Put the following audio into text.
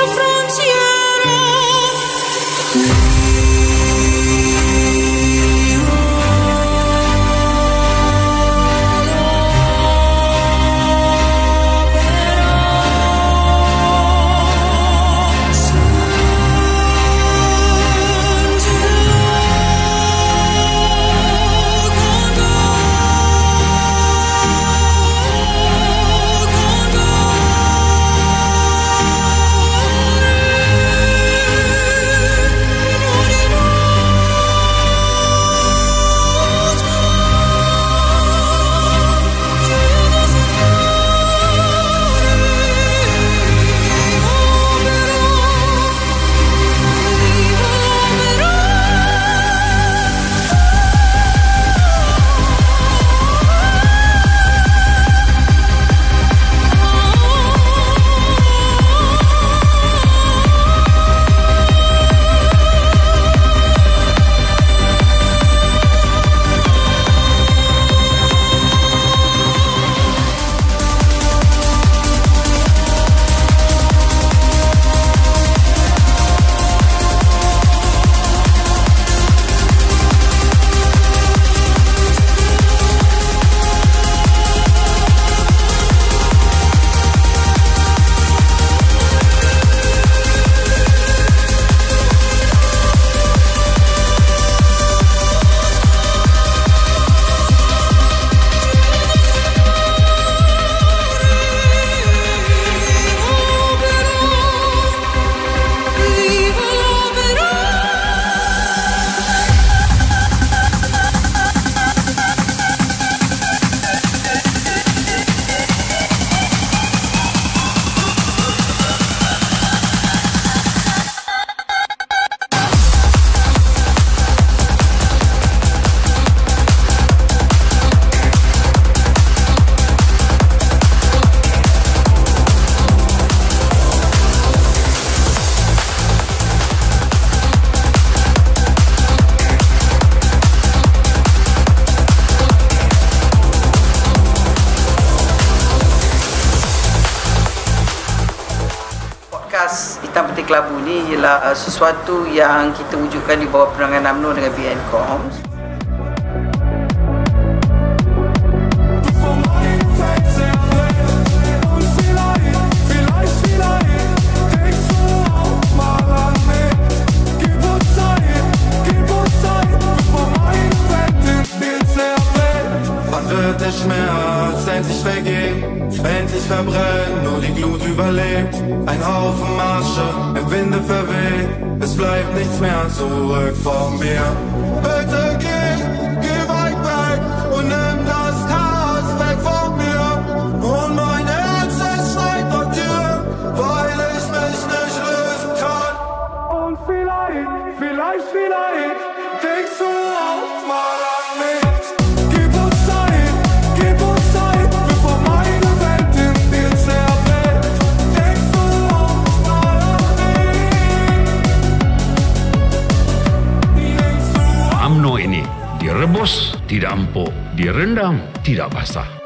sofrer. Kelabu ni ialah uh, sesuatu yang kita wujudkan di bawah penerangan UMNO dengan BNCOM. Schmerz endlich vergehen, endlich verbrennen, nur die Glut überlebt. Ein Haufen Asche im Winde verweht, es bleibt nichts mehr zurück von mir. Bitte geh, geh weit weg und nimm das Chaos weg von mir. Und mein Herz, es schreit nach dir, weil ich mich nicht lösen kann. Und vielleicht, vielleicht, vielleicht denkst du auch mal direbus tidak empuk, direndam tidak basah.